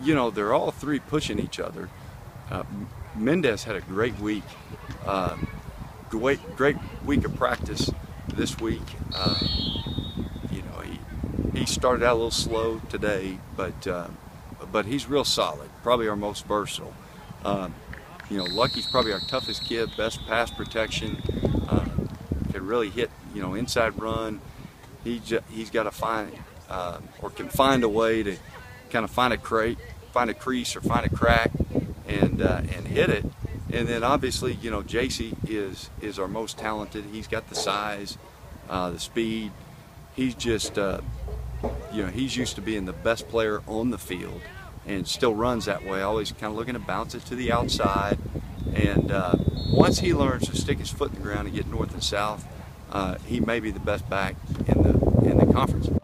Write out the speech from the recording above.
You know, they're all three pushing each other. Uh, Mendez had a great week. Uh, great, great week of practice this week. Uh, you know, he he started out a little slow today, but uh, but he's real solid. Probably our most versatile. Um, you know, Lucky's probably our toughest kid, best pass protection. Uh, can really hit, you know, inside run. He he's got to find uh, or can find a way to kind of find a crate, find a crease or find a crack, and uh, and hit it. And then obviously, you know, Jasey is is our most talented. He's got the size, uh, the speed. He's just, uh, you know, he's used to being the best player on the field, and still runs that way. Always kind of looking to bounce it to the outside. And uh, once he learns to stick his foot in the ground and get north and south, uh, he may be the best back in the in the conference.